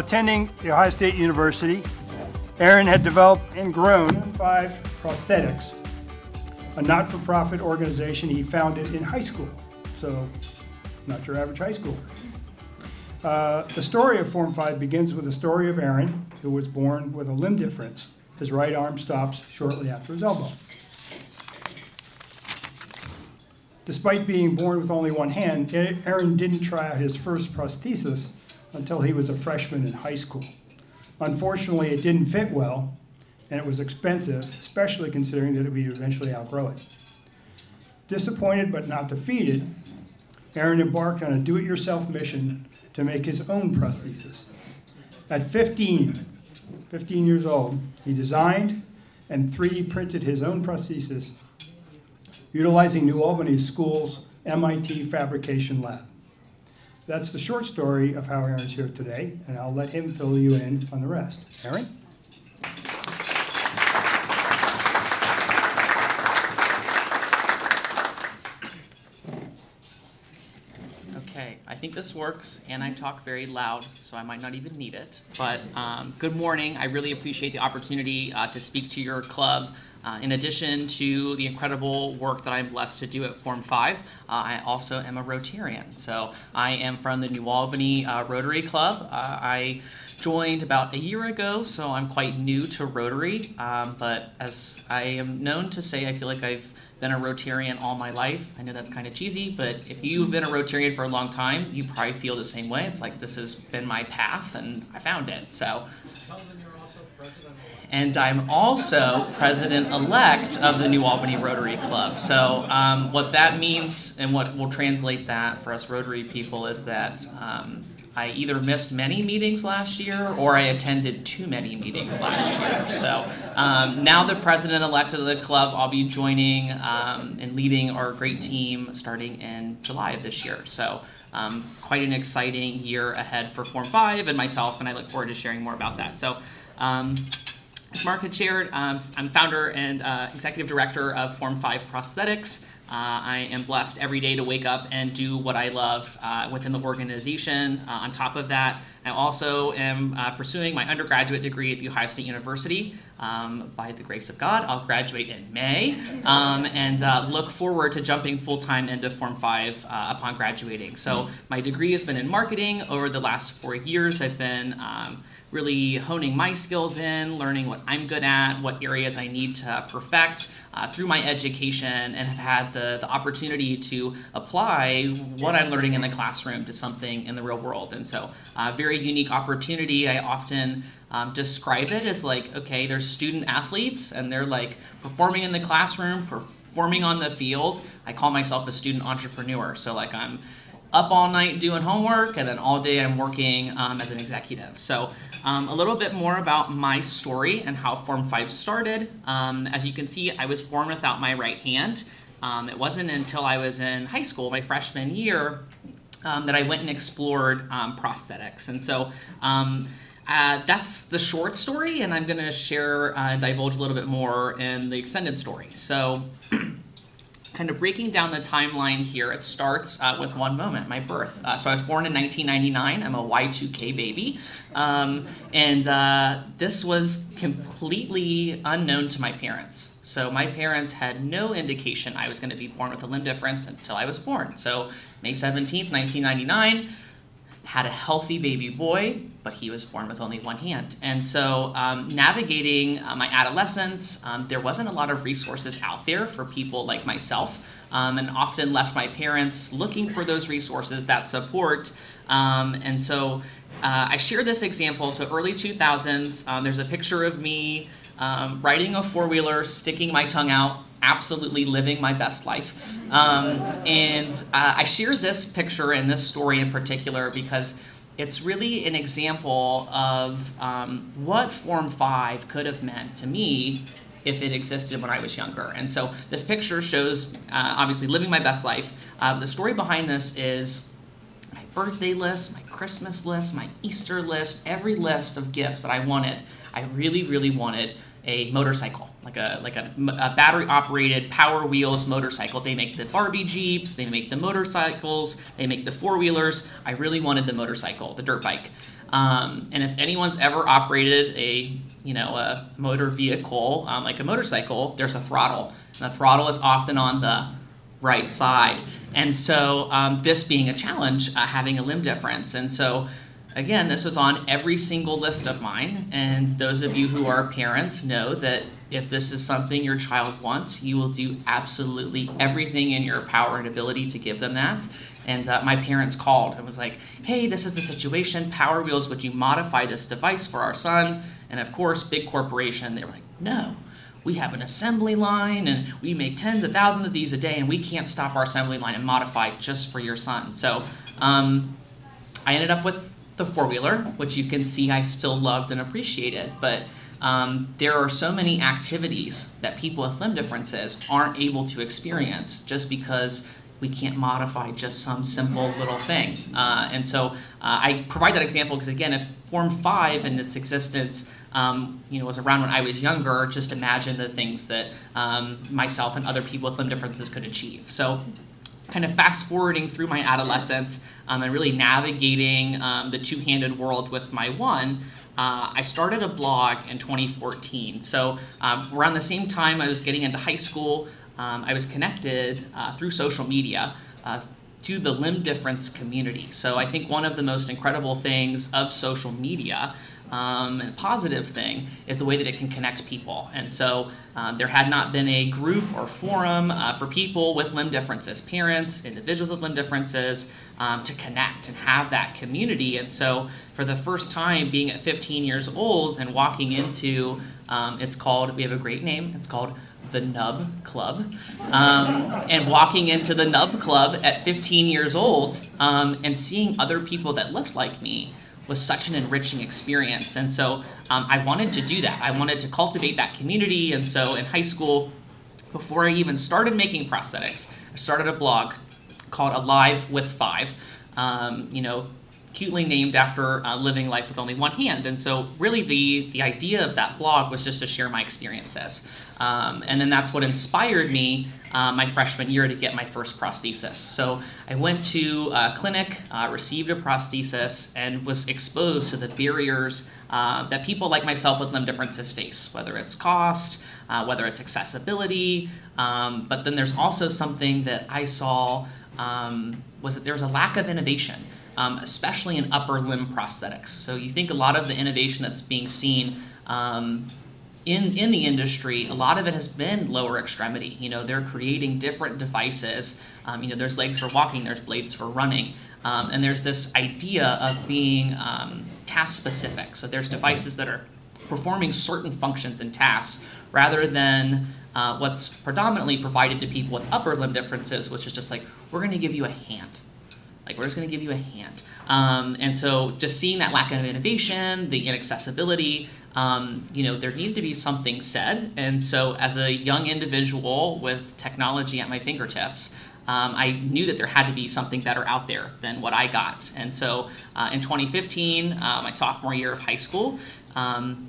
attending The Ohio State University, Aaron had developed and grown Five Prosthetics, a not-for-profit organization he founded in high school. So, not your average high school. Uh, the story of Form 5 begins with the story of Aaron, who was born with a limb difference. His right arm stops shortly after his elbow. Despite being born with only one hand, Aaron didn't try out his first prosthesis until he was a freshman in high school. Unfortunately, it didn't fit well, and it was expensive, especially considering that we would eventually outgrow it. Disappointed but not defeated, Aaron embarked on a do-it-yourself mission to make his own prosthesis. At 15, 15 years old, he designed and 3D printed his own prosthesis utilizing New Albany School's MIT Fabrication Lab. That's the short story of how Aaron's here today, and I'll let him fill you in on the rest. Aaron? Okay, I think this works, and I talk very loud, so I might not even need it. But um, good morning. I really appreciate the opportunity uh, to speak to your club uh, in addition to the incredible work that I'm blessed to do at Form 5, uh, I also am a Rotarian. So I am from the New Albany uh, Rotary Club. Uh, I joined about a year ago, so I'm quite new to Rotary. Um, but as I am known to say, I feel like I've been a Rotarian all my life. I know that's kind of cheesy, but if you've been a Rotarian for a long time, you probably feel the same way. It's like this has been my path and I found it. So. And I'm also president-elect of the New Albany Rotary Club. So um, what that means and what will translate that for us Rotary people is that um, I either missed many meetings last year or I attended too many meetings last year. So um, now the president-elect of the club, I'll be joining um, and leading our great team starting in July of this year. So um, quite an exciting year ahead for Form 5 and myself, and I look forward to sharing more about that. So um, Mark shared, um, I'm founder and uh, executive director of Form 5 Prosthetics. Uh, I am blessed every day to wake up and do what I love uh, within the organization. Uh, on top of that, I also am uh, pursuing my undergraduate degree at The Ohio State University. Um, by the grace of God, I'll graduate in May um, and uh, look forward to jumping full time into Form 5 upon graduating. So, my degree has been in marketing. Over the last four years, I've been um, really honing my skills in, learning what I'm good at, what areas I need to perfect uh, through my education, and have had the, the opportunity to apply what I'm learning in the classroom to something in the real world. And so, uh, very unique opportunity. I often um, describe it as like, okay, there's student athletes, and they're like performing in the classroom, performing on the field. I call myself a student entrepreneur. So, like, I'm up all night doing homework, and then all day I'm working um, as an executive. So, um, a little bit more about my story and how Form 5 started. Um, as you can see, I was born without my right hand. Um, it wasn't until I was in high school, my freshman year, um, that I went and explored um, prosthetics. And so, uh, that's the short story, and I'm going to share, uh, divulge a little bit more in the extended story. So, kind of breaking down the timeline here, it starts uh, with one moment, my birth. Uh, so I was born in 1999. I'm a Y2K baby. Um, and uh, this was completely unknown to my parents. So my parents had no indication I was going to be born with a limb difference until I was born. So May 17th, 1999 had a healthy baby boy, but he was born with only one hand. And so, um, navigating uh, my adolescence, um, there wasn't a lot of resources out there for people like myself, um, and often left my parents looking for those resources, that support. Um, and so, uh, I share this example. So, early 2000s, um, there's a picture of me um, riding a four wheeler, sticking my tongue out, absolutely living my best life. And uh, I share this picture and this story in particular because it's really an example of um, what Form 5 could have meant to me if it existed when I was younger. And so this picture shows, uh, obviously, living my best life. Uh, the story behind this is my birthday list, my Christmas list, my Easter list, every list of gifts that I wanted. I really, really wanted a motorcycle, like a like a, a battery operated Power Wheels motorcycle. They make the Barbie Jeeps, they make the motorcycles, they make the four wheelers. I really wanted the motorcycle, the dirt bike. Um, and if anyone's ever operated a you know a motor vehicle um, like a motorcycle, there's a throttle. And the throttle is often on the right side. And so um, this being a challenge, uh, having a limb difference. And so again, this was on every single list of mine. And those of you who are parents know that if this is something your child wants, you will do absolutely everything in your power and ability to give them that. And uh, my parents called and was like, hey, this is the situation. Power Wheels, would you modify this device for our son? And of course, big corporation, they were like, no, we have an assembly line and we make tens of thousands of these a day and we can't stop our assembly line and modify just for your son. So um, I ended up with the four wheeler, which you can see I still loved and appreciated. But um, there are so many activities that people with limb differences aren't able to experience just because we can't modify just some simple little thing. Uh, and so uh, I provide that example because again, if Form 5 and its existence um, you know, was around when I was younger, just imagine the things that um, myself and other people with limb differences could achieve. So kind of fast forwarding through my adolescence um, and really navigating um, the two-handed world with my one, uh, I started a blog in 2014. So um, around the same time I was getting into high school, um, I was connected uh, through social media uh, to the limb difference community. So I think one of the most incredible things of social media um, positive thing is the way that it can connect people. And so um, there had not been a group or forum uh, for people with limb differences, parents, individuals with limb differences, um, to connect and have that community. And so for the first time, being at 15 years old and walking into, um, it's called, we have a great name, it's called the Nub Club, um, and walking into the Nub Club at 15 years old um, and seeing other people that looked like me was such an enriching experience. And so um, I wanted to do that. I wanted to cultivate that community. And so in high school, before I even started making prosthetics, I started a blog called Alive with Five. Um, you know, cutely named after uh, living life with only one hand. And so, really, the the idea of that blog was just to share my experiences. Um, and then that's what inspired me uh, my freshman year to get my first prosthesis. So I went to a clinic, uh, received a prosthesis, and was exposed to the barriers uh, that people like myself with limb differences face, whether it's cost, uh, whether it's accessibility. Um, but then there's also something that I saw um, was that there was a lack of innovation. Um, especially in upper limb prosthetics. So you think a lot of the innovation that's being seen um, in, in the industry, a lot of it has been lower extremity. You know, they're creating different devices. Um, you know, there's legs for walking, there's blades for running. Um, and there's this idea of being um, task specific. So there's devices that are performing certain functions and tasks rather than uh, what's predominantly provided to people with upper limb differences, which is just like, we're going to give you a hand. Like, we're just going to give you a hand. Um, and so just seeing that lack of innovation, the inaccessibility, um, you know, there needed to be something said. And so, as a young individual with technology at my fingertips, um, I knew that there had to be something better out there than what I got. And so, uh, in 2015, uh, my sophomore year of high school, um,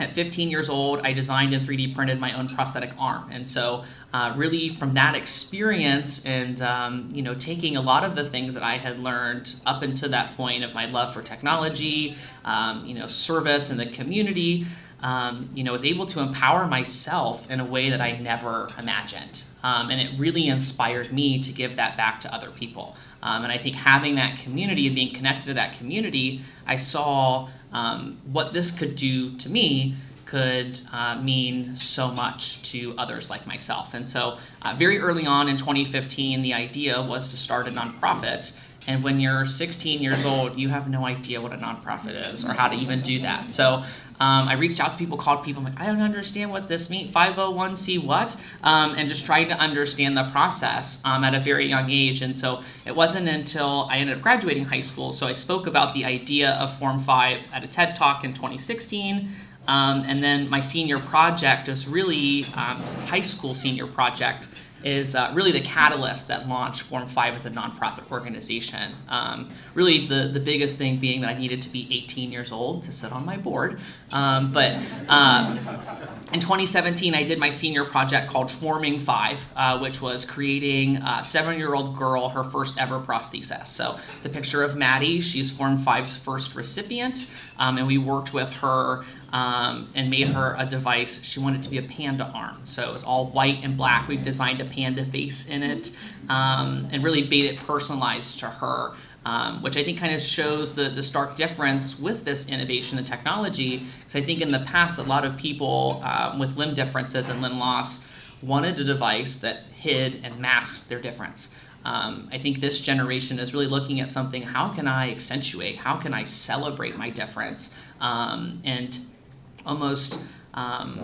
at 15 years old, I designed and 3D printed my own prosthetic arm. And so, uh, really, from that experience and um, you know, taking a lot of the things that I had learned up until that point of my love for technology, um, you know, service and the community, um, you know, was able to empower myself in a way that I never imagined. Um, and it really inspired me to give that back to other people. Um, and I think having that community and being connected to that community, I saw um, what this could do to me could uh, mean so much to others like myself. And so, uh, very early on in 2015, the idea was to start a nonprofit. And when you're 16 years old, you have no idea what a nonprofit is or how to even do that. So um, I reached out to people, called people, I'm like, I don't understand what this means, 501c what? Um, and just tried to understand the process um, at a very young age. And so it wasn't until I ended up graduating high school. So I spoke about the idea of Form 5 at a TED Talk in 2016. Um, and then my senior project is really um, high school senior project is uh, really the catalyst that launched Form 5 as a nonprofit organization. Um, really, the, the biggest thing being that I needed to be 18 years old to sit on my board. Um, but um, in 2017, I did my senior project called Forming Five, uh, which was creating a seven year old girl her first ever prosthesis. So, a picture of Maddie. She's Form Five's first recipient, um, and we worked with her um, and made her a device. She wanted to be a panda arm. So, it was all white and black. We've designed a panda face in it um, and really made it personalized to her um, which I think kind of shows the, the stark difference with this innovation and technology. Because I think in the past, a lot of people um, with limb differences and limb loss wanted a device that hid and masked their difference. Um, I think this generation is really looking at something how can I accentuate, how can I celebrate my difference, um, and almost um,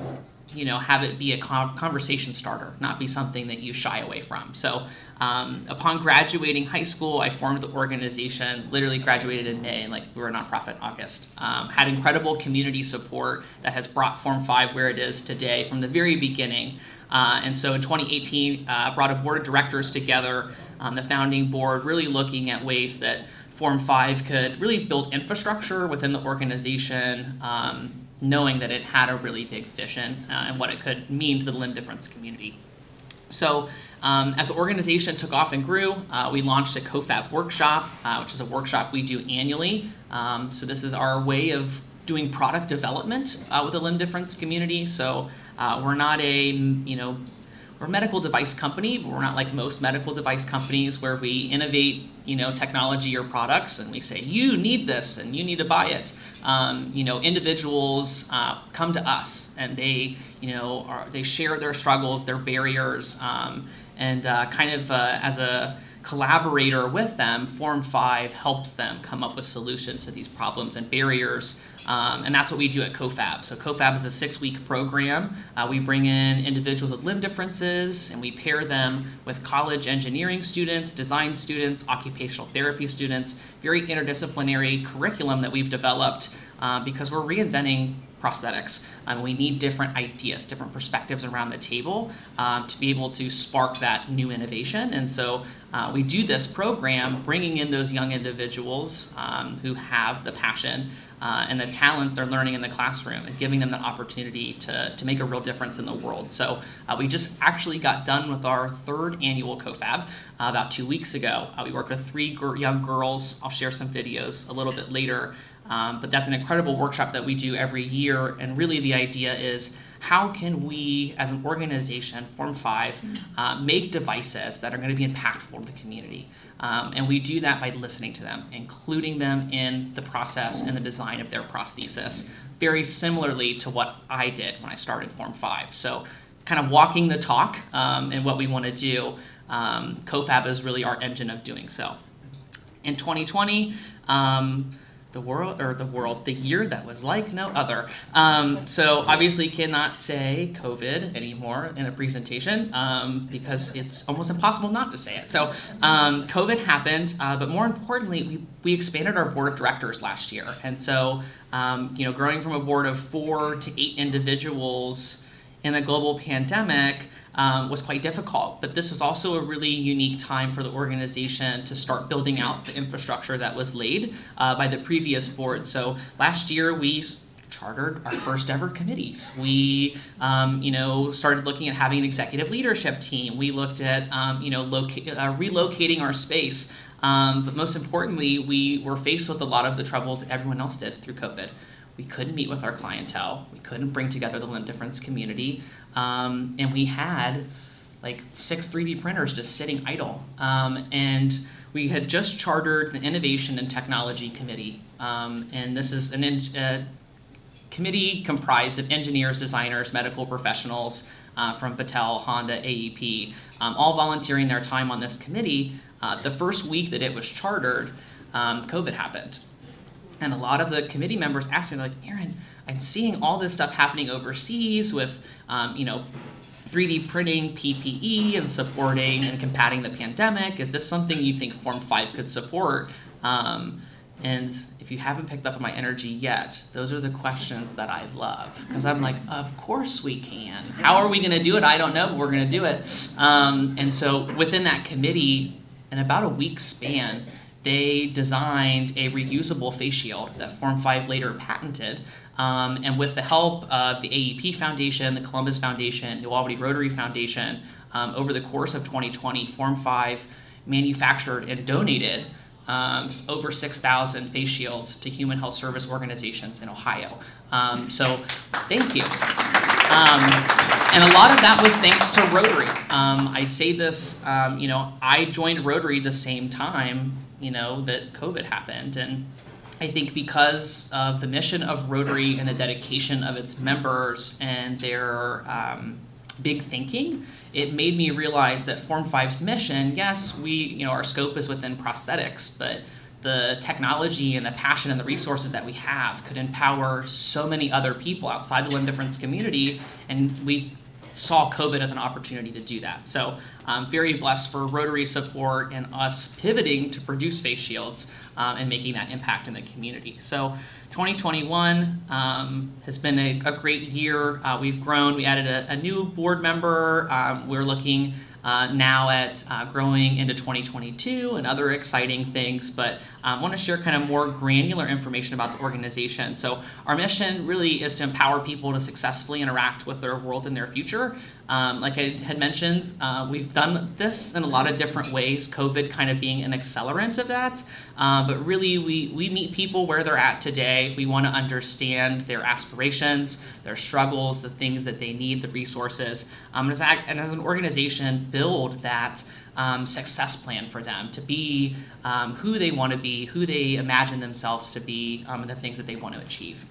you know, have it be a conversation starter, not be something that you shy away from. So, um, upon graduating high school, I formed the organization. Literally graduated in May, and like we were a nonprofit in August. Um, had incredible community support that has brought Form Five where it is today from the very beginning. Uh, and so, in 2018, uh, brought a board of directors together, um, the founding board, really looking at ways that Form Five could really build infrastructure within the organization um, knowing that it had a really big vision uh, and what it could mean to the limb difference community. So um, as the organization took off and grew, uh, we launched a CoFab workshop, uh, which is a workshop we do annually. Um, so this is our way of doing product development uh, with the limb difference community. So uh, we're not a, you know, we're a medical device company, but we're not like most medical device companies where we innovate, you know, technology or products and we say, you need this and you need to buy it. Um, you know, individuals uh, come to us and they, you know, are, they share their struggles, their barriers, um, and uh, kind of uh, as a collaborator with them, Form 5 helps them come up with solutions to these problems and barriers um, and that's what we do at CoFab. So CoFab is a six-week program. Uh, we bring in individuals with limb differences, and we pair them with college engineering students, design students, occupational therapy students. Very interdisciplinary curriculum that we've developed uh, because we're reinventing prosthetics. Um, we need different ideas, different perspectives around the table um, to be able to spark that new innovation. And so uh, we do this program bringing in those young individuals um, who have the passion uh, and the talents they're learning in the classroom and giving them that opportunity to, to make a real difference in the world. So uh, we just actually got done with our third annual CoFab uh, about two weeks ago. Uh, we worked with three gr- young girls. I'll share some videos a little bit later. Um, but that's an incredible workshop that we do every year. And really the idea is how can we, as an organization, Form 5, uh, make devices that are going to be impactful to the community? Um, and we do that by listening to them, including them in the process and the design of their prosthesis, very similarly to what I did when I started Form 5. So, kind of walking the talk um, and what we want to do. Um, CoFab is really our engine of doing so. In 2020, um, the world or the world the year that was like no other. Um, so obviously cannot say covid anymore in a presentation um, because it's almost impossible not to say it. So um, covid happened uh, but more importantly we, we expanded our board of directors last year. And so um, you know growing from a board of four to eight individuals in a global pandemic um, was quite difficult. But this was also a really unique time for the organization to start building out the infrastructure that was laid uh, by the previous board. So last year we chartered our first ever committees. We, um, you know, started looking at having an executive leadership team. We looked at, um, you know, uh, relocating our space. Um, but most importantly, we were faced with a lot of the troubles that everyone else did through COVID. We couldn't meet with our clientele. We couldn't bring together the limb difference community. Um, and we had like six 3D printers just sitting idle. Um, and we had just chartered the Innovation and Technology Committee. Um, and this is an uh, committee comprised of engineers, designers, medical professionals uh, from Battelle, Honda, AEP, um, all volunteering their time on this committee. Uh, the first week that it was chartered, um, COVID happened. And a lot of the committee members asked me, like, Aaron, I'm seeing all this stuff happening overseas with, um, you know, 3D printing PPE and supporting and combating the pandemic. Is this something you think Form 5 could support? Um, and if you haven't picked up on my energy yet, those are the questions that I love. Because I'm like, of course we can. How are we going to do it? I don't know, but we're going to do it. Um, and so within that committee, in about a week span, they designed a reusable face shield that Form 5 later patented Um, and with the help of the AEP Foundation, the Columbus Foundation, the Albany Rotary Foundation, um, over the course of 2020, Form 5 manufactured and donated um, over 6,000 face shields to human health service organizations in Ohio. Um, so thank you. Um, and a lot of that was thanks to Rotary. Um, I say this, you know, I joined Rotary the same time, you know, that COVID happened. And I think because of the mission of Rotary and the dedication of its members and their um, big thinking, it made me realize that Form 5's mission, yes, we, you know, our scope is within prosthetics, but the technology and the passion and the resources that we have could empower so many other people outside the limb difference community, and we saw COVID as an opportunity to do that. So I'm very blessed for Rotary support and us pivoting to produce face shields um, and making that impact in the community. So 2021 um, has been a, a great year. Uh, we've grown. We added a, a new board member. Um, we're looking uh, now at uh, growing into 2022 and other exciting things, but um, want to share kind of more granular information about the organization. So, our mission really is to empower people to successfully interact with their world and their future. Um, like I had mentioned, uh, we've done this in a lot of different ways, COVID kind of being an accelerant of that. Uh, but really, we, we meet people where they're at today. We want to understand their aspirations, their struggles, the things that they need, the resources. Um, and, as, and as an organization, build that um, success plan for them to be um, who they want to be, who they imagine themselves to be, um, and the things that they want to achieve.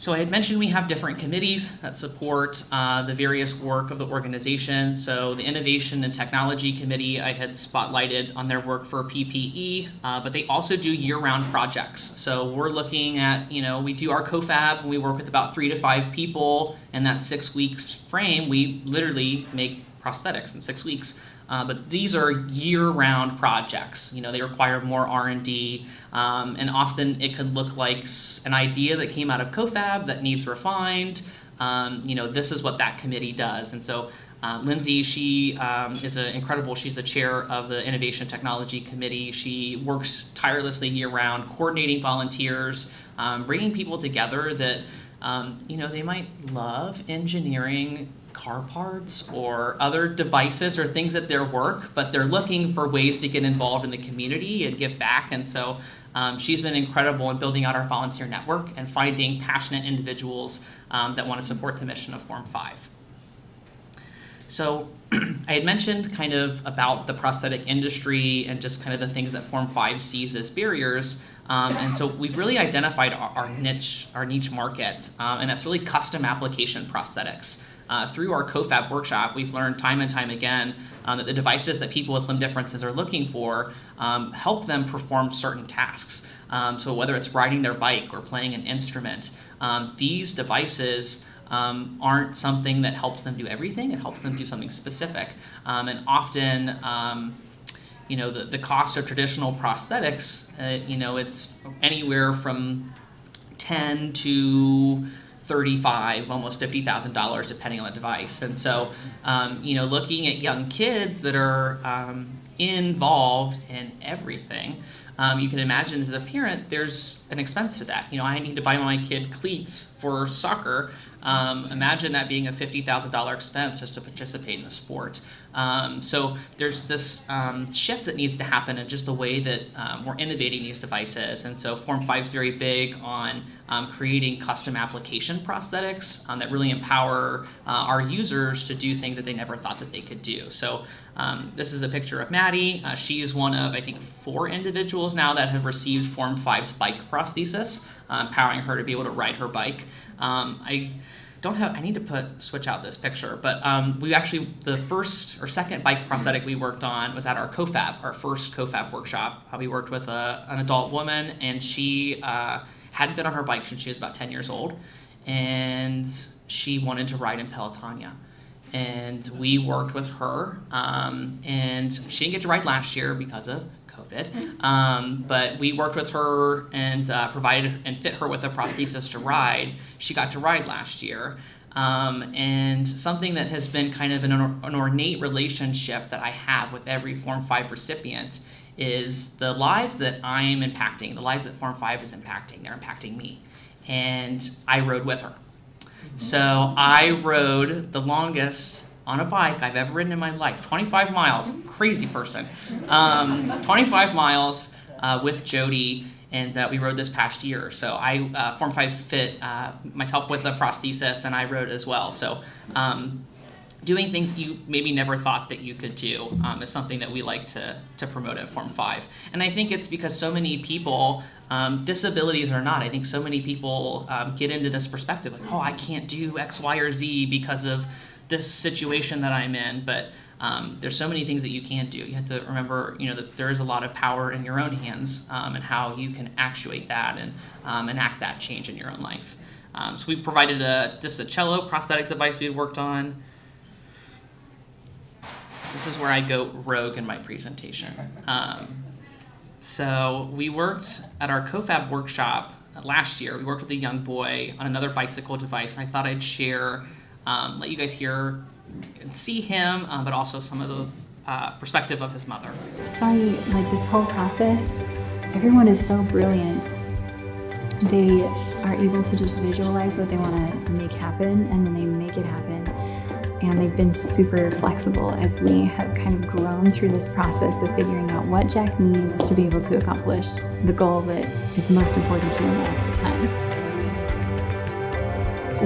So I had mentioned we have different committees that support uh, the various work of the organization. So the Innovation and Technology Committee, I had spotlighted on their work for PPE, uh, but they also do year-round projects. So we're looking at, you know, we do our COFAB, we work with about three to five people, and that six weeks frame, we literally make prosthetics in six weeks. Uh, but these are year-round projects. You know, they require more R&D, um, and often it could look like an idea that came out of COFAB that needs refined. Um, you know, this is what that committee does. And so uh, Lindsay, she um, is an incredible, she's the chair of the Innovation Technology Committee. She works tirelessly year-round, coordinating volunteers, um, bringing people together that, um, you know, they might love engineering car parts or other devices or things at their work, but they're looking for ways to get involved in the community and give back. And so um, she's been incredible in building out our volunteer network and finding passionate individuals um, that want to support the mission of Form 5. So I had mentioned kind of about the prosthetic industry and just kind of the things that Form 5 sees as barriers. Um, and so we've really identified our, our niche, our niche market, um, and that's really custom application prosthetics uh, through our COFAB workshop, we've learned time and time again um, that the devices that people with limb differences are looking for um, help them perform certain tasks. Um, so whether it's riding their bike or playing an instrument, um, these devices um, aren't something that helps them do everything. It helps them do something specific. Um, and often, you know, the, the cost of traditional prosthetics, uh, you know, it's anywhere from 10 to 35 almost $50000 depending on the device. And so um, you know looking at young kids that are um, involved in everything um, you can imagine as a parent there's an expense to that. You know i need to buy my kid cleats for soccer. Um, imagine that being a $50000 expense just to participate in the sport um, so there's this um, shift that needs to happen in just the way that um, we're innovating these devices. And so Form 5 is very big on um, creating custom application prosthetics um, that really empower uh, our users to do things that they never thought that they could do. So um, this is a picture of Maddie. Uh, she's one of, I think, four individuals now that have received Form 5's bike prosthesis, empowering her to be able to ride her bike. I don't have I need to put switch out this picture, but um, we actually the first or second bike prosthetic we worked on was at our COFAB, our first COFAB workshop. Uh, we worked with a, an adult woman, and she uh, hadn't been on her bike since she was about ten years old, and she wanted to ride in Pelotonia. And we worked with her, um, and she didn't get to ride last year because of COVID. Um, but we worked with her and uh, provided and fit her with a prosthesis to ride. She got to ride last year. Um, and something that has been kind of an, an ornate relationship that I have with every Form 5 recipient is the lives that I'm impacting, the lives that Form 5 is impacting. They're impacting me. and I rode with her. So I rode the longest on a bike I've ever ridden in my life 25 miles. Crazy person. Um, 25 miles uh, with Jody, and uh, we rode this past year. So I uh, Form 5 fit uh, myself with a prosthesis, and I rode as well. So um, doing things you maybe never thought that you could do um, is something that we like to, to promote at Form 5. And I think it's because so many people, um, disabilities or not, I think so many people um, get into this perspective like, oh, I can't do X, Y, or Z because of this situation that I'm in. But um, there's so many things that you can do. You have to remember, you know, that there is a lot of power in your own hands um, and how you can actuate that and um, enact that change in your own life. Um, so we provided a, just a cello prosthetic device we had worked on. This is where I go rogue in my presentation. Um, so we worked at our CoFab workshop last year. We worked with a young boy on another bicycle device. I thought I'd share, um, let you guys hear and see him, uh, but also some of the uh, perspective of his mother. It's funny, like this whole process, everyone is so brilliant. They are able to just visualize what they want to make happen and then they make it happen and they've been super flexible as we have kind of grown through this process of figuring out what Jack needs to be able to accomplish the goal that is most important to him at the time.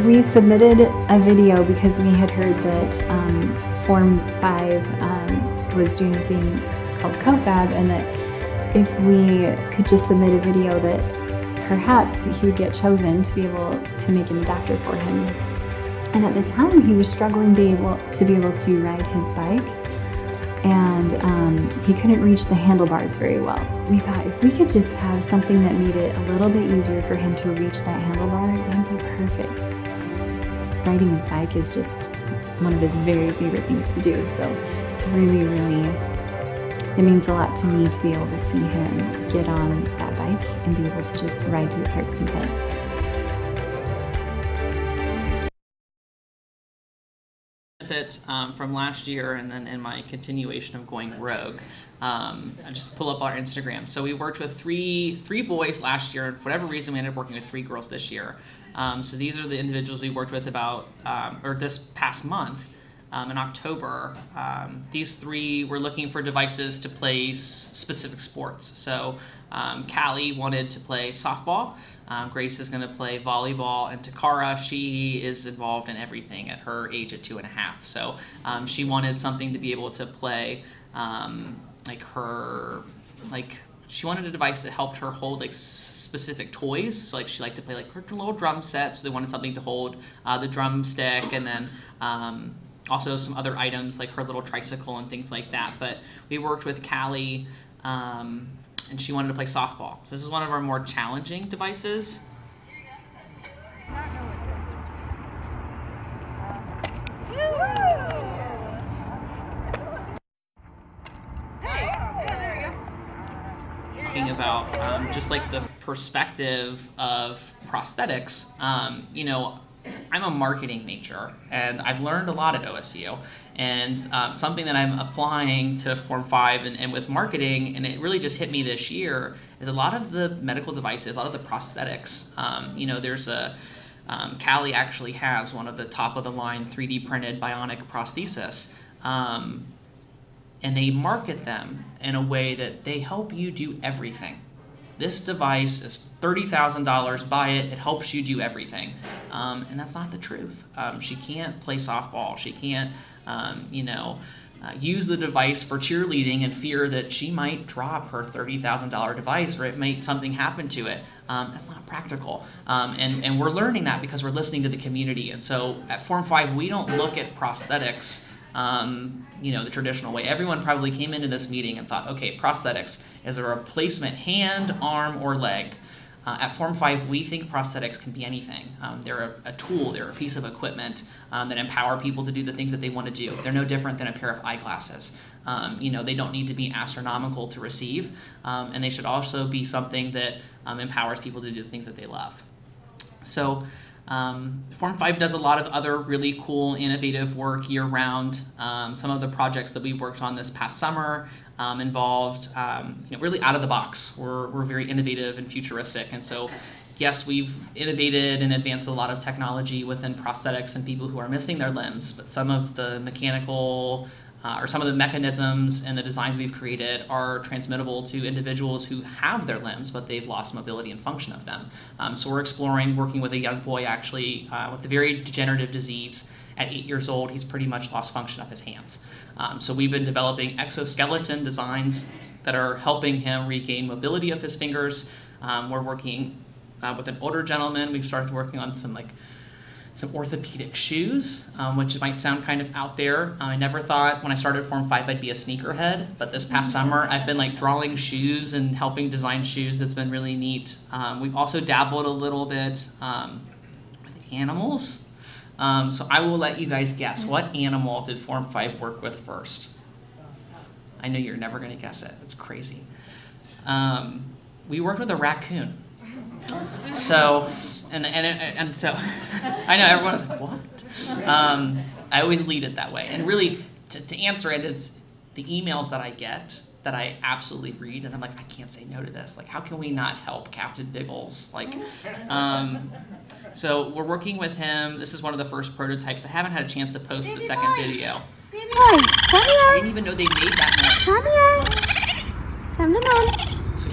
We submitted a video because we had heard that um, Form 5 um, was doing a thing called CoFab and that if we could just submit a video that perhaps he would get chosen to be able to make an adapter for him and at the time, he was struggling to be able to, be able to ride his bike, and um, he couldn't reach the handlebars very well. We thought if we could just have something that made it a little bit easier for him to reach that handlebar, that would be perfect. Riding his bike is just one of his very favorite things to do, so it's really, really it means a lot to me to be able to see him get on that bike and be able to just ride to his heart's content. bit um, from last year and then in my continuation of going rogue. Um, I just pull up our Instagram. So we worked with three three boys last year, and for whatever reason, we ended up working with three girls this year. Um, so these are the individuals we worked with about, um, or this past month. Um, in October, um, these three were looking for devices to play specific sports. So um, Callie wanted to play softball. Um, Grace is going to play volleyball, and Takara, she is involved in everything at her age at two and a half. So she wanted something to be able to play, like her, like she wanted a device that helped her hold like s- specific toys. So like she liked to play like her little drum set. So they wanted something to hold uh, the drumstick, and then um, also some other items like her little tricycle and things like that. But we worked with Callie. Um, and she wanted to play softball. So this is one of our more challenging devices. About um, just like the perspective of prosthetics, um, you know, I'm a marketing major, and I've learned a lot at OSU. And um, something that I'm applying to Form 5 and, and with marketing, and it really just hit me this year, is a lot of the medical devices, a lot of the prosthetics. Um, you know, there's a, um, Callie actually has one of the top of the line 3D printed bionic prosthesis. Um, and they market them in a way that they help you do everything this device is $30,000, buy it, it helps you do everything. Um, and that's not the truth. Um, she can't play softball. She can't, um, you know, uh, use the device for cheerleading and fear that she might drop her $30,000 device or it might something happen to it. Um, that's not practical. Um, and, and we're learning that because we're listening to the community. And so at Form 5, we don't look at prosthetics um, you know, the traditional way. Everyone probably came into this meeting and thought, okay, prosthetics is a replacement hand, arm, or leg. Uh, at Form 5, we think prosthetics can be anything. Um, they're a, a, tool, they're a piece of equipment um, that empower people to do the things that they want to do. They're no different than a pair of eyeglasses. Um, you know, they don't need to be astronomical to receive, um, and they should also be something that um, empowers people to do the things that they love. So, um, Form 5 does a lot of other really cool, innovative work year round. Um, some of the projects that we worked on this past summer um, involved um, you know, really out of the box. We're, we're very innovative and futuristic. And so yes, we've innovated and advanced a lot of technology within prosthetics and people who are missing their limbs, but some of the mechanical uh, or some of the mechanisms and the designs we've created are transmittable to individuals who have their limbs, but they've lost mobility and function of them. Um, so we're exploring working with a young boy actually uh, with a very degenerative disease. At eight years old, he's pretty much lost function of his hands. Um, so we've been developing exoskeleton designs that are helping him regain mobility of his fingers. Um, we're working uh, with an older gentleman. We've started working on some like some orthopedic shoes, um, which might sound kind of out there. Uh, I never thought when I started Form 5 I'd be a sneakerhead, but this past summer I've been like drawing shoes and helping design shoes. That's been really neat. Um, we've also dabbled a little bit um, with animals. Um, so I will let you guys guess what animal did Form 5 work with first? I know you're never going to guess it. It's crazy. Um, we worked with a raccoon. So, and, and, and so, I know everyone's like, what? Um, I always lead it that way. And really, to, to answer it, it's the emails that I get that I absolutely read, and I'm like, I can't say no to this. Like, how can we not help Captain Biggles? Like, um, so we're working with him. This is one of the first prototypes. I haven't had a chance to post Baby the second boy. video. Baby boy, come I didn't even know they made that noise. Come here. Come on. So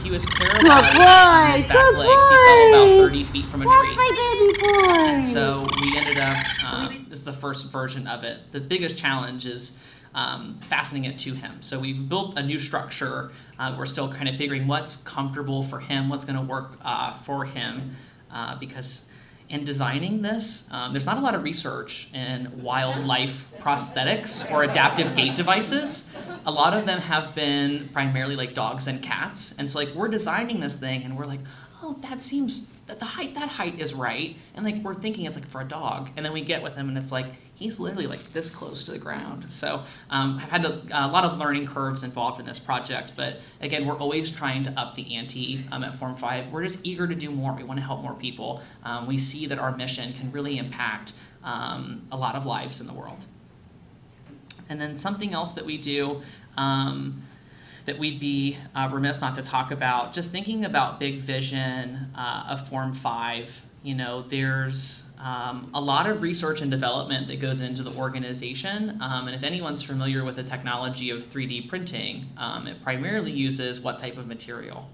he was paralyzed Good on his boy, back good legs. He fell about boy. 30 feet from a That's tree. my baby boy. And so we ended up, um, this is the first version of it. The biggest challenge is um, fastening it to him. So we've built a new structure. Uh, we're still kind of figuring what's comfortable for him, what's going to work uh, for him, uh, because in designing this, um, there's not a lot of research in wildlife prosthetics or adaptive gait devices. A lot of them have been primarily like dogs and cats. And so like we're designing this thing and we're like, oh, that seems that the height that height is right. And like we're thinking it's like for a dog. And then we get with them and it's like he's literally like this close to the ground. So um, I've had a, a lot of learning curves involved in this project. But again, we're always trying to up the ante um, at Form 5. We're just eager to do more. We want to help more people. Um, we see that our mission can really impact um, a lot of lives in the world. And then something else that we do um, that we'd be uh, remiss not to talk about, just thinking about big vision uh, of Form 5, you know, there's um, a lot of research and development that goes into the organization. Um, and if anyone's familiar with the technology of 3D printing, um, it primarily uses what type of material?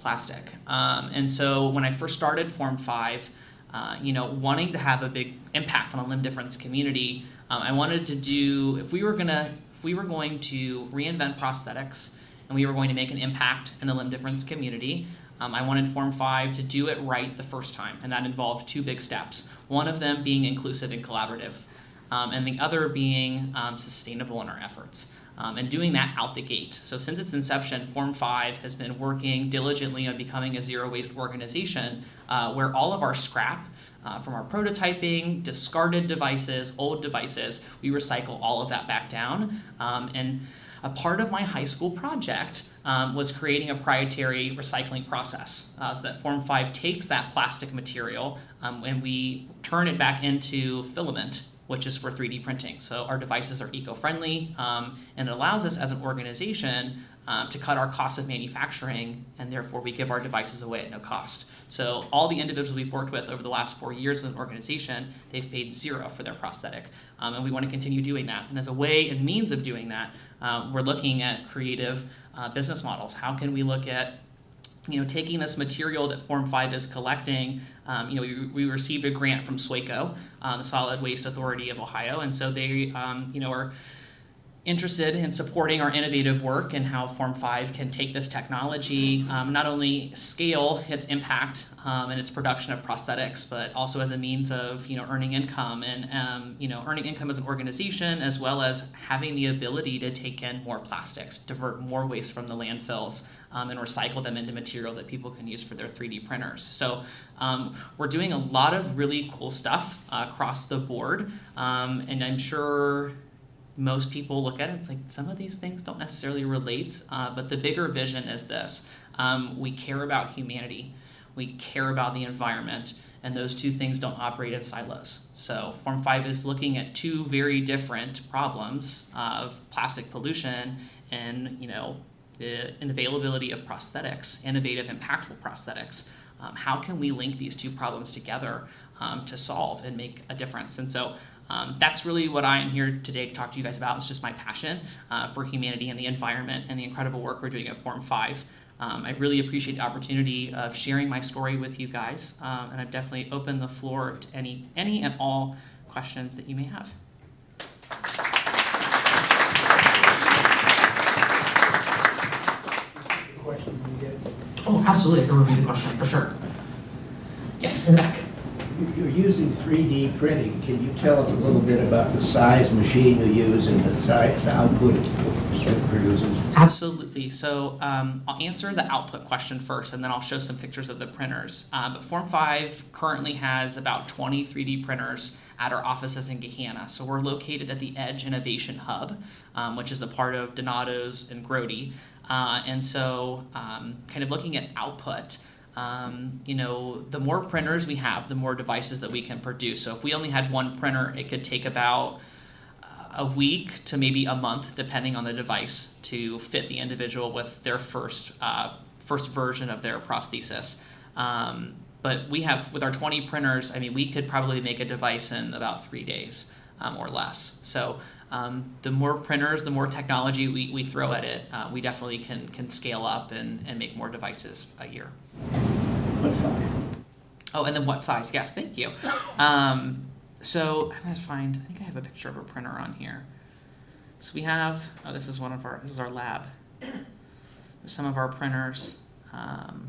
Plastic. Um, and so when I first started Form 5, uh, you know, wanting to have a big impact on the limb difference community, um, I wanted to do, if we were gonna, if we were going to reinvent prosthetics and we were going to make an impact in the limb difference community, um, I wanted Form 5 to do it right the first time, and that involved two big steps. One of them being inclusive and collaborative, um, and the other being um, sustainable in our efforts. Um, and doing that out the gate. So, since its inception, Form 5 has been working diligently on becoming a zero waste organization uh, where all of our scrap uh, from our prototyping, discarded devices, old devices, we recycle all of that back down. Um, and a part of my high school project um, was creating a proprietary recycling process uh, so that Form 5 takes that plastic material um, and we turn it back into filament which is for 3D printing. So our devices are eco-friendly, um, and it allows us as an organization um, to cut our cost of manufacturing, and therefore we give our devices away at no cost. So all the individuals we've worked with over the last four years as an organization, they've paid zero for their prosthetic, um, and we want to continue doing that. And as a way and means of doing that, um, we're looking at creative uh, business models. How can we look at you know, taking this material that Form 5 is collecting, um, you know, we, we received a grant from SWACO, uh, the Solid Waste Authority of Ohio, and so they, um, you know, are interested in supporting our innovative work and how Form 5 can take this technology, um, not only scale its impact um, and its production of prosthetics, but also as a means of you know earning income and um, you know earning income as an organization, as well as having the ability to take in more plastics, divert more waste from the landfills, um, and recycle them into material that people can use for their 3D printers. So um, we're doing a lot of really cool stuff uh, across the board, um, and I'm sure most people look at it, it's like some of these things don't necessarily relate, uh, but the bigger vision is this. Um, we care about humanity, we care about the environment, and those two things don't operate in silos. So, Form 5 is looking at two very different problems of plastic pollution and, you know, the availability of prosthetics, innovative, impactful prosthetics. um, how can we link these two problems together um, to solve and make a difference? And so um, that's really what I am here today to talk to you guys about. It's just my passion uh, for humanity and the environment and the incredible work we're doing at Form 5. Um, I really appreciate the opportunity of sharing my story with you guys, um, and I've definitely opened the floor to any, any and all questions that you may have. Question we get. Oh, absolutely. I can repeat the question for sure. Yes, in the back. You're using 3D printing. Can you tell us a little bit about the size machine you use and the size, the output it produces? Absolutely. So um, I'll answer the output question first, and then I'll show some pictures of the printers. Uh, but Form 5 currently has about 20 3D printers at our offices in Gahanna. So we're located at the Edge Innovation Hub, um, which is a part of Donato's and Grody. Uh, and so, um, kind of looking at output, um, you know, the more printers we have, the more devices that we can produce. So if we only had one printer, it could take about uh, a week to maybe a month, depending on the device, to fit the individual with their first uh, first version of their prosthesis. Um, but we have with our 20 printers, I mean, we could probably make a device in about three days um, or less. So um, the more printers, the more technology we, we throw at it, uh, we definitely can can scale up and, and make more devices a year. What size? Oh, and then what size? Yes, thank you. Um, so I'm gonna find. I think I have a picture of a printer on here. So we have. Oh, this is one of our. This is our lab. Some of our printers. Um,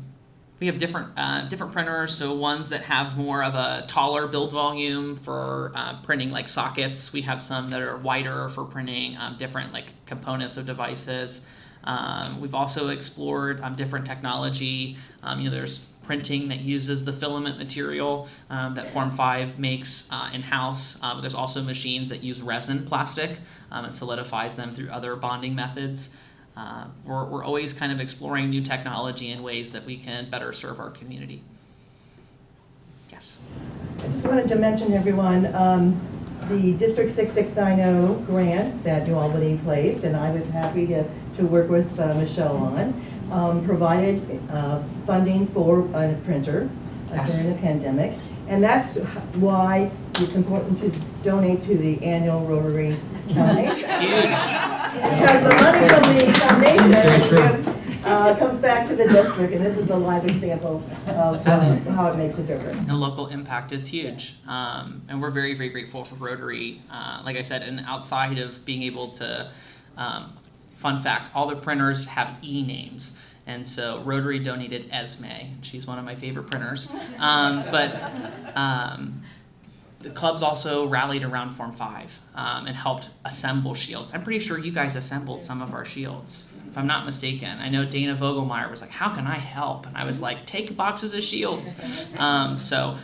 we have different uh, different printers. So ones that have more of a taller build volume for uh, printing like sockets. We have some that are wider for printing um, different like components of devices. Um, we've also explored um, different technology. Um, you know, there's printing that uses the filament material um, that Form 5 makes uh, in-house. Um, there's also machines that use resin plastic um, and solidifies them through other bonding methods. Uh, we're, we're always kind of exploring new technology in ways that we can better serve our community. Yes. I just wanted to mention, everyone, um, the District 6690 grant that New Albany placed, and I was happy to, to work with uh, Michelle on, um, provided uh, funding for a printer uh, Yes. during the pandemic. And that's why it's important to donate to the annual Rotary Foundation. Huge. Because the money from the foundation uh, comes back to the district, and this is a live example of uh, how it makes a difference. The local impact is huge, um, and we're very, very grateful for Rotary. Uh, like I said, and outside of being able to, um, fun fact, all the printers have e names, and so Rotary donated Esme. She's one of my favorite printers, um, but. Um, the clubs also rallied around Form 5 um, and helped assemble shields. I'm pretty sure you guys assembled some of our shields, if I'm not mistaken. I know Dana Vogelmeyer was like, How can I help? And I was like, Take boxes of shields. Um, so,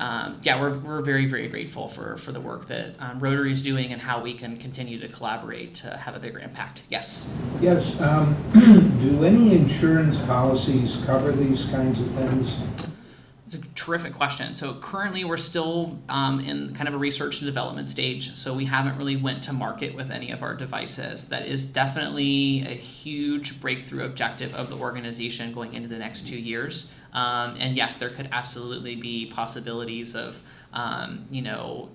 um, yeah, we're, we're very, very grateful for, for the work that um, Rotary is doing and how we can continue to collaborate to have a bigger impact. Yes. Yes, um, do any insurance policies cover these kinds of things? Terrific question. So currently, we're still um, in kind of a research and development stage. So we haven't really went to market with any of our devices. That is definitely a huge breakthrough objective of the organization going into the next two years. Um, and yes, there could absolutely be possibilities of, um, you know,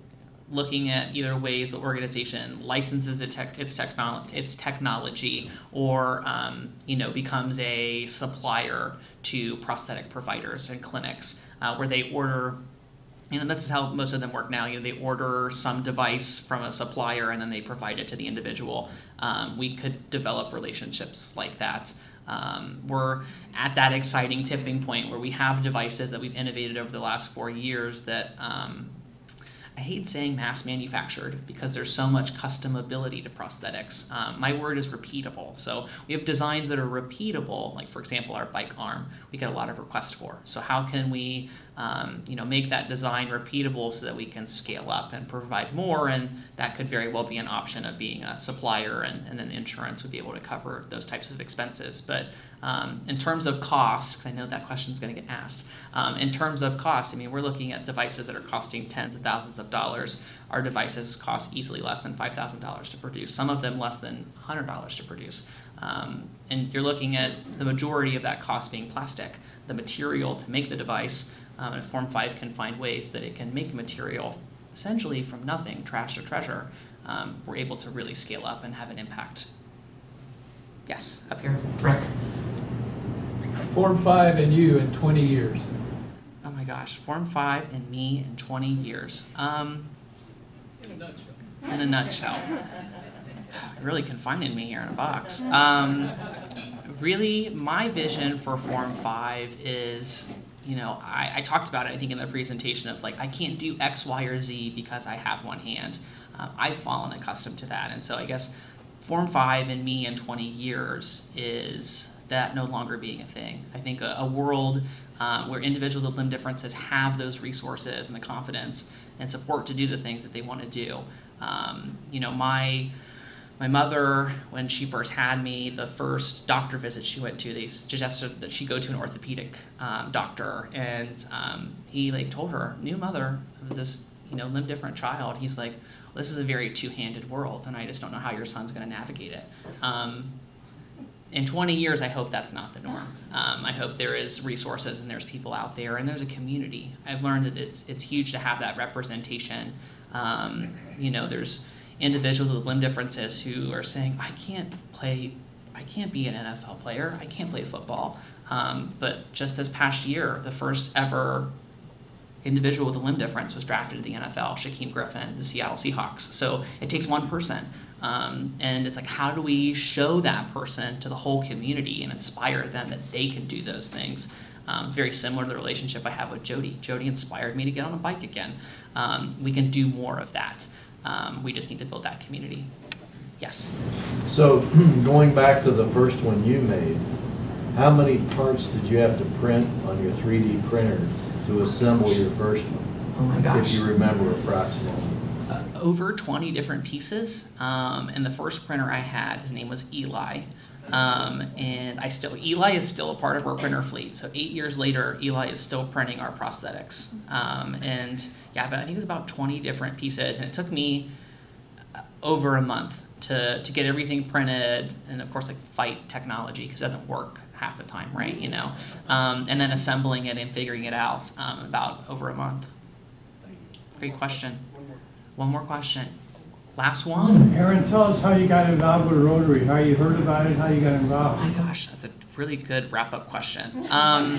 looking at either ways the organization licenses its, tech, its, technolo- its technology or um, you know becomes a supplier to prosthetic providers and clinics uh, where they order you know that's how most of them work now you know they order some device from a supplier and then they provide it to the individual. Um, we could develop relationships like that. Um, we're at that exciting tipping point where we have devices that we've innovated over the last four years that um, I hate saying mass manufactured because there's so much customability to prosthetics. Um, my word is repeatable. So we have designs that are repeatable, like for example, our bike arm, we get a lot of requests for. So how can we, um, you know, make that design repeatable so that we can scale up and provide more? And that could very well be an option of being a supplier, and, and then insurance would be able to cover those types of expenses. But um, in terms of cost, because I know that question is going to get asked, um, in terms of cost, I mean, we're looking at devices that are costing tens of thousands of of dollars. Our devices cost easily less than five thousand dollars to produce. Some of them less than hundred dollars to produce. Um, and you're looking at the majority of that cost being plastic, the material to make the device. Um, and Form 5 can find ways that it can make material essentially from nothing, trash to treasure. Um, we're able to really scale up and have an impact. Yes, up here. Rick. Form five and you in 20 years. Oh my gosh, Form 5 and me in 20 years. Um, In a nutshell. in a nutshell. Really confining me here in a box. Um, really, my vision for Form 5 is, you know, I, I talked about it, I think, in the presentation of like, I can't do X, Y, or Z because I have one hand. Um, I've fallen accustomed to that. And so I guess Form 5 and me in 20 years is that no longer being a thing. I think a, a world um, where individuals with limb differences have those resources and the confidence and support to do the things that they want to do. Um, you know, my my mother, when she first had me, the first doctor visit she went to, they suggested that she go to an orthopedic um, doctor, and um, he like told her, new mother of this you know limb different child, he's like, this is a very two-handed world, and I just don't know how your son's going to navigate it. In 20 years, I hope that's not the norm. Um, I hope there is resources and there's people out there and there's a community. I've learned that it's it's huge to have that representation. Um, you know, there's individuals with limb differences who are saying, I can't play, I can't be an NFL player, I can't play football. Um, but just this past year, the first ever individual with a limb difference was drafted to the NFL, Shaquem Griffin, the Seattle Seahawks. So it takes one person. Um, and it's like, how do we show that person to the whole community and inspire them that they can do those things? Um, it's very similar to the relationship I have with Jody. Jody inspired me to get on a bike again. Um, we can do more of that. Um, we just need to build that community. Yes. So, going back to the first one you made, how many parts did you have to print on your 3D printer to assemble your first one? Oh my gosh. If you remember approximately. uh, over 20 different pieces. Um, and the first printer I had, his name was Eli. Um, and I still, Eli is still a part of our printer fleet. So eight years later, Eli is still printing our prosthetics. Um, and yeah, but I think it was about 20 different pieces. And it took me uh, over a month to, to get everything printed and of course like fight technology because it doesn't work half the time, right? You know, um, and then assembling it and figuring it out um, about over a month. Great question. One more question. Last one. Aaron, tell us how you got involved with Rotary, how you heard about it, how you got involved. Oh my gosh, that's a really good wrap up question. Um,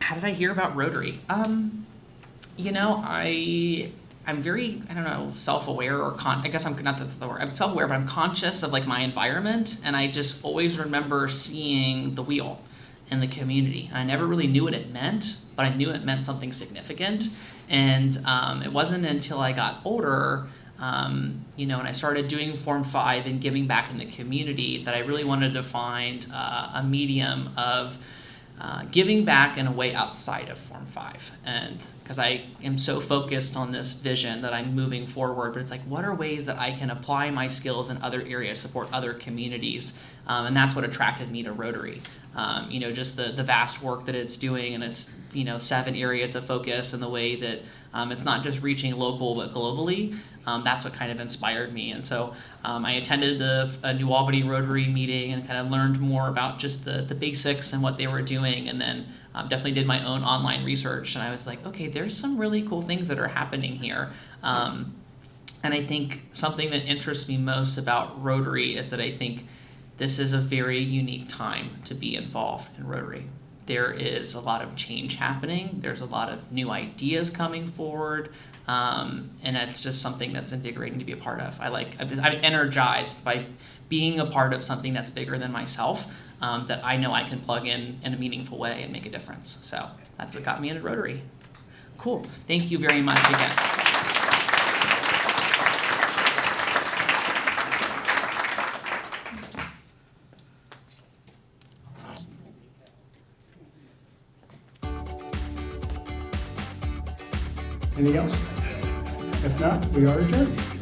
how did I hear about Rotary? Um, you know, I I'm very I don't know self aware or con. I guess I'm not that's the word. I'm self aware, but I'm conscious of like my environment, and I just always remember seeing the wheel in the community. I never really knew what it meant, but I knew it meant something significant. And um, it wasn't until I got older, um, you know, and I started doing Form 5 and giving back in the community that I really wanted to find uh, a medium of uh, giving back in a way outside of Form 5. And because I am so focused on this vision that I'm moving forward, but it's like, what are ways that I can apply my skills in other areas, support other communities? Um, and that's what attracted me to Rotary. Um, you know, just the, the vast work that it's doing and it's, you know, seven areas of focus and the way that um, it's not just reaching local but globally. Um, that's what kind of inspired me. And so um, I attended the New Albany Rotary meeting and kind of learned more about just the, the basics and what they were doing. And then um, definitely did my own online research. And I was like, okay, there's some really cool things that are happening here. Um, and I think something that interests me most about Rotary is that I think this is a very unique time to be involved in Rotary. There is a lot of change happening. There's a lot of new ideas coming forward, um, and it's just something that's invigorating to be a part of. I like. I'm energized by being a part of something that's bigger than myself. Um, that I know I can plug in in a meaningful way and make a difference. So that's what got me into Rotary. Cool. Thank you very much again. Anything else? If not, we are adjourned.